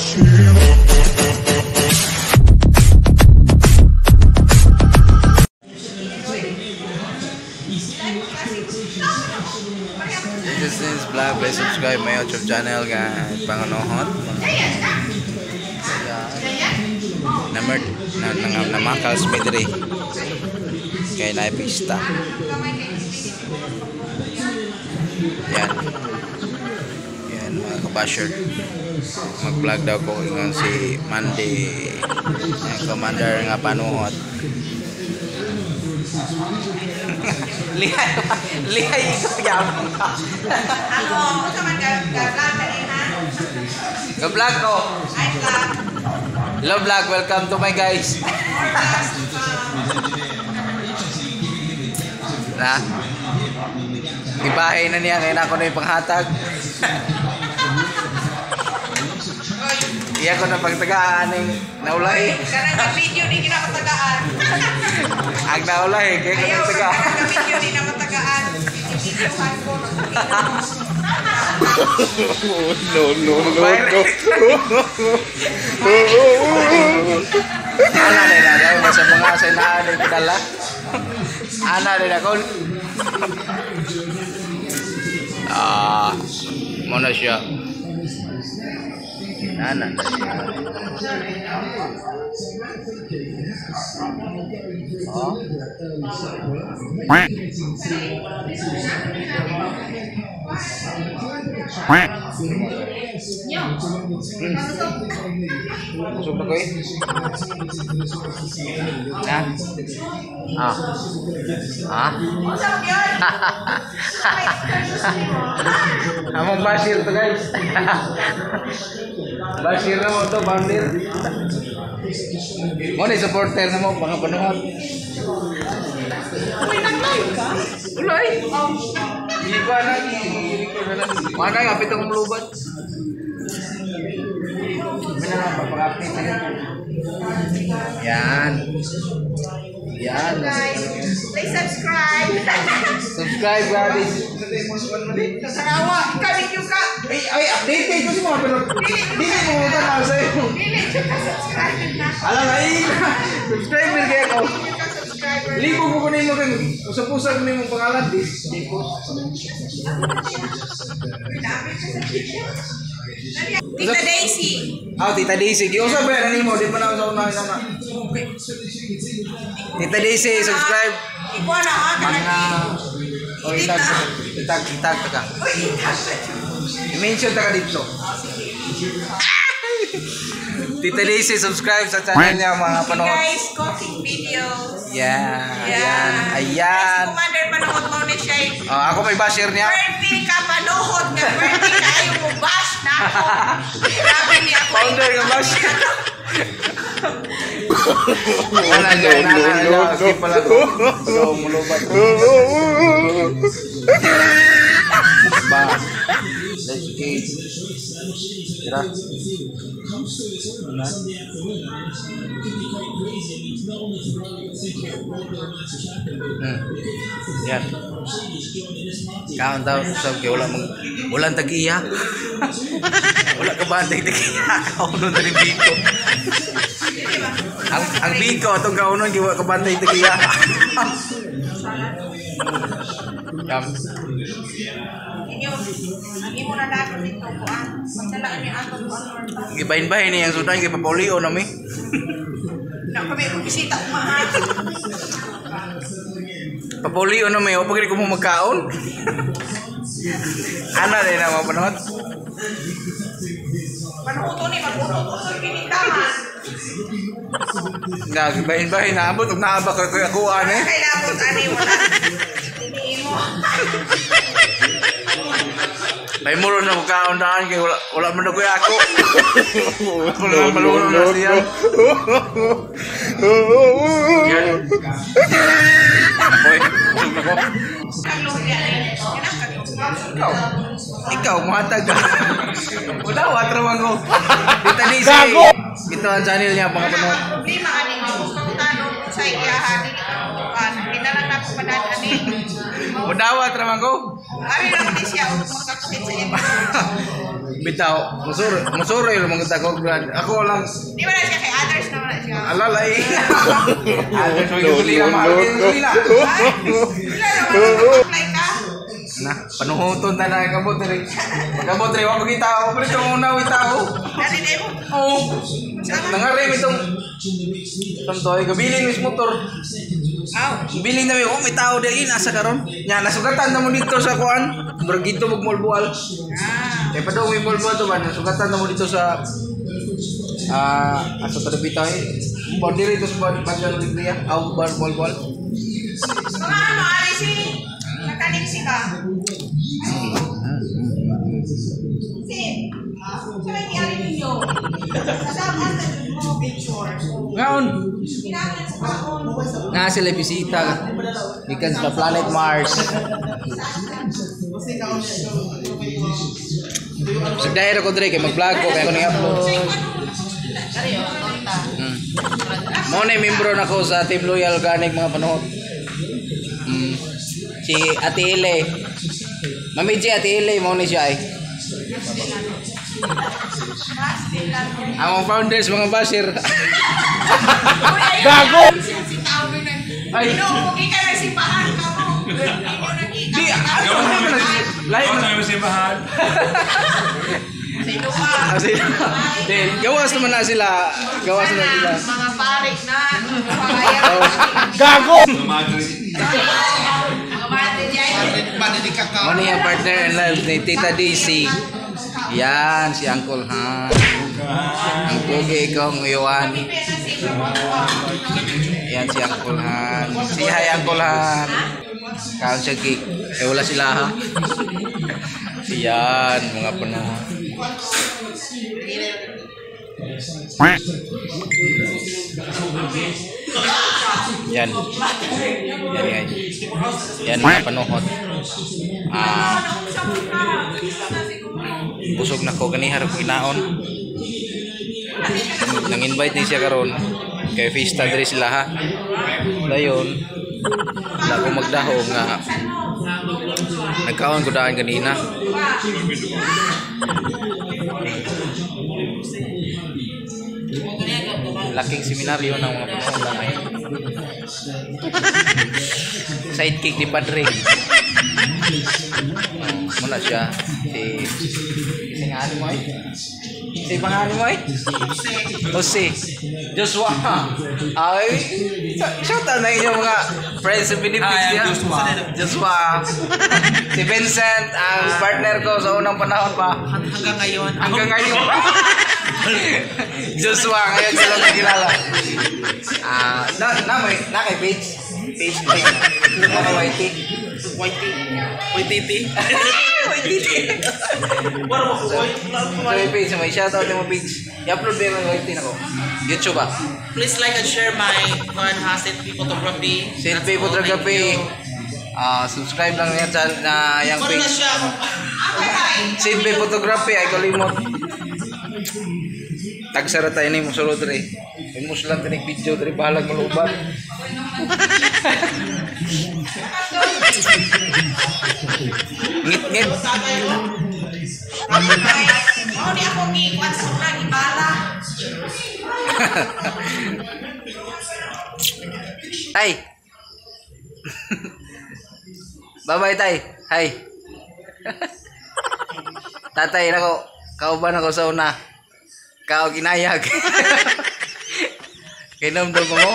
This is vlog. Please subscribe my YouTube channel guys. Pangunuhot. Number na na na makal smidri. Kay na pista. Yan. Mga kabasher. Mag-vlog daw ko ingon si Mandy. Yan, commander nga panuhot. lihay lihay ikaw yamang ka. Ako, sa man gagawin kanina. Ga-vlog ko. Ay, vlog. Hello vlog, welcome to my guys. na? Ibahay na niya, kaya na ako na yung panghatag. Iya ko na pagtagaan ng naulay. Karang ang video di kinakatagaan. Ang naulay, kaya ko Ayaw, nagtaga. karang ang video di na matagaan. Video-videohan ko. no, no, no, no. Ana rin na, dahil sa mga sinaan ng pinala. Ana rin ako. Ah, muna siya. Ana na siya. Oh. Ko eh. Ha? Ah. Ah? Among Bashir to guys. Bashir na mo to, Bandir. Mo ni supporter na mo, mga panuhat. Ulay. Iba na, i-record na lang. Mga kaya, kapit akong lubat. May na lang, papaka-update na yan. Yan. Please subscribe. Subscribe, guys. Sarawa, ka-video ka. Ay, ay, update kayo kasi mga pero hindi mo mo ka na sa'yo. Dili, ka subscribe na. Alam na, ay, subscribe din kayo. Dili subscriber. Libo ko kunin mo kang usap-usap mo yung pangalan. Libo. Tita Daisy. Ah, Tita Daisy. Giusap ba yan mo? Di pa na sa unahin na. Tita Daisy, subscribe. Ikaw na ha, Mga... O, itag, itag, itag, itag. I-mention ta ka dito. Tita Daisy, subscribe sa channel niya mga panood. Guys, cooking videos. Yan, ayan, Guys, ayan. commander panood mo ni siya. Oh, ako may basher niya. Birthday ka panood nga birthday ka ayaw mo bash na ako. Grabe niya ako. Founder ka basher. No, skip pala ko. So, mulubat. Ba, let's eat. Tira. Hmm. Yan. Kaon daw sab kay wala mong wala tag-iya. wala ka ba tag-iya? Kaon nun dali biko. ang ang biko atong kaunon giwa ka. Inyo, ang imo ko ko ang Gibahin-bahin ni ang sudan kay papulio na mi. Na kami kung bisita umahan. Papulio na mi, o pag ko mo magkaon. Ana rin na mga panahon. Panuto ni magputo-puto kinitama. Nga, gibahin-bahin na abot ug naaba ko kay ako ani. Kailangan ani wala. Hindi. May muro na magkaon daan kay wala wala man na kuya ako. Ako No, lang maluno no, na siya. Yan. Hoy, busog na ko. Ikaw, ikaw, muhatag ka. Wala, watrawan ko. Dita ni si... Ito ang channel niya, mga panood. Problema ani nga gusto ko tanong sa iyahan kuan. Pinalang na ako padadanin. Mudawat raman ko. Ari lang ni siya ug magkakuhit sa imo. Bitaw, musuro, musuro yung mga tako. Ako lang, Di ba siya kay others na wala siya. alalay. Alalay, No, no, gasolina, mahal no, kayo no. gasolina. Ay, Wala na panuhuton na na kabot rin. Pagkabot rin, wag kita ako. Pwede itong una, wita ako. Dali na mo. Oo. Nangarim itong... Itong toy, gabilin yung motor. Aw. Bilin na oh, may tao din asa karon. Nya nasugatan na mo dito sa kuan. Murag dito magmulbual. Ah. Eh pa daw may mulbual to ba? Nasugatan na mo dito sa ah asa to bitaw eh. Mo diri to sa Bagyo Ligria. Aw bar mulbual. Mga ano, ari si mechanic si ka. Si. Sa may ari ninyo. Sa mo picture. Ngaon. Ginamit sa kaon. Nga sila bisita. Gikan sa planet Mars. Sagdaya ko dire kay mag-vlog ko kay ko ni-upload. Mm. Mo na membro na ko sa Team Loyal Organic mga panahon. Mm. Si Ate Ile. Mami Ate Ile mo ni siya ay. Ang mga founders mga basher. Gago! Si. Ay. Inuugi ka na simbahan ka mo. Di ano naman lahi Ako man. tayo simbahan. Sino ka? Kasi din gawas naman na sila. Gawas na sila. Mga parik na. Gago! Mga partner in life ni Tita DC. Yan si Uncle Han. Ang pogi ko ang uyawan. Yan si Uncle Han. Si Hi Uncle Han. Kaon siya cake. Eh wala sila ha. Yan mga panahon. Yan. Yan yan. Yan mga panuhot. Ah, busog na ko ganihar ko kinaon. Nang invite ni siya karon kay Fiesta diri sila ha. Dayon. Wala ko magdaho nga nagkaon ko daan kanina. Laking seminaryo ng mga panahon na ngayon. Sidekick ni Padre. Muna siya. Si... Si nga mo ay? Si pangalan mo ay? Jose. Joshua. Ay, shout out na inyong mga friends sa Philippines niya. Joshua. Joshua. si Vincent, ang partner ko sa unang panahon pa. Hanggang ngayon. Hanggang ngayon. Joshua, ngayon lang nakilala. Ah, na, na, may, na kay page. Page ko yun. Ano ka YT. So, may page, may shoutout mo page. I-upload ba yung YT na ko? YouTube ah. Please like and share my fun Hasit photography. Selfie photography. Ah, subscribe lang yan sa na yung na page. Selfie photography ay kalimot. Tagsara tayo ni mo sulod re. Ay mo lang tinig video diri bahalag malubat. ngit ngit. Mao ni ako giikuan sa una ibala. Tay. Bye-bye tay. Hi. Tatay nako, kauban ako sa una. Kao ginayag. Kinomdom mo?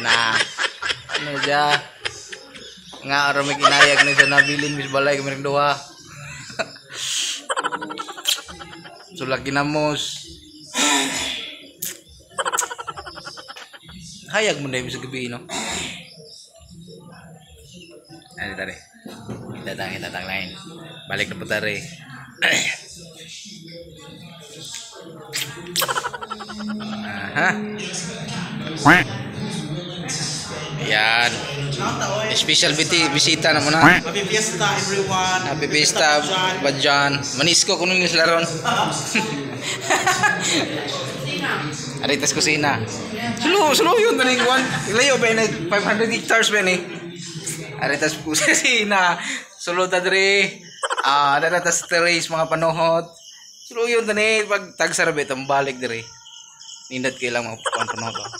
Na. Ano siya? Nga araw may kinayag na siya nabilin mis balay kami duha. Sulak ginamos. Hayag mo na yung sa gabi, no? Ano tari? Itatang, itatang lain. Balik na po tari. Aha. Special biti bisita na muna. Happy Fiesta everyone. Happy Fiesta, Badjan. Manisco kung nung laron. Aritas kusina. Sulu, sulu yun na Juan. Ilayo ba yun? 500 hectares ba yun eh? Aritas po sa sina. Sulod ta dre. Ah, uh, tas terrace mga panuhot. Sulu yun tani pag tagsarabit ang balik dre. Nindot kay lang mga pan panuhot. oh.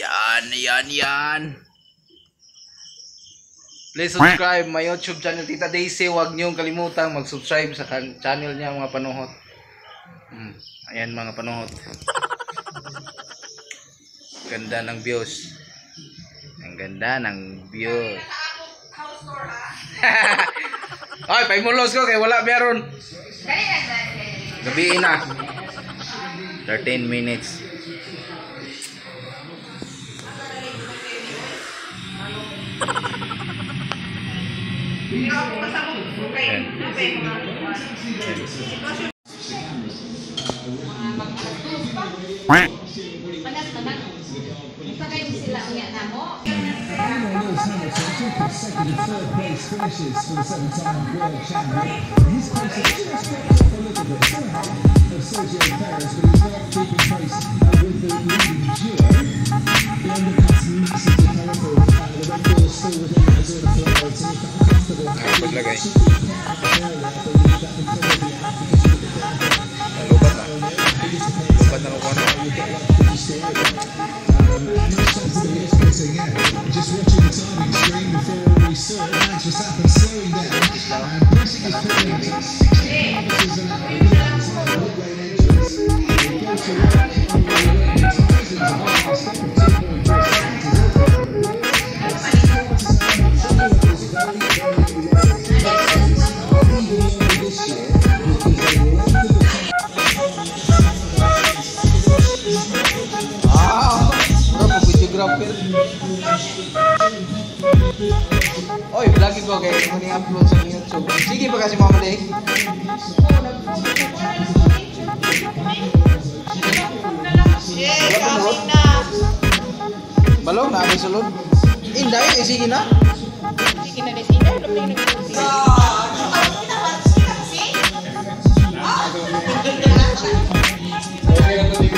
Yan, yan, yan. Please subscribe my YouTube channel Tita Daisy. Huwag niyong kalimutang mag-subscribe sa channel niya mga panuhot. Hmm. Ayan mga panuhot. Ganda ng views. Ang ganda ng views. Ay, paimulos ko kay wala meron. Gabi na. 13 minutes. Ayan. Panas naman. Sakay din sila unya na mo. Consecutive second and third place finishes for the seven-time world champion. His pace has just picked up a little bit. Somehow, of Sergio Perez, but he's not keeping pace uh, with the leading duo. The undercuts the caliber of the Red Bull still within that zone of Ferrari to make that comfortable. He should that probably the you you stay ko ano. Just watching the timing screen before we saw it, Max Verstappen slowing down and pressing his penalties. This is an pit lane entrance. He goes to work on the way. Ties into half a step of 2.4 seconds. Ah, upload sa YouTube. Sige pa kasi mama day. Yes, kami na. Balong na may sulod. Inday, eh, sige na. Sige na. Alam na yung nag-uusap. Sa Pologi,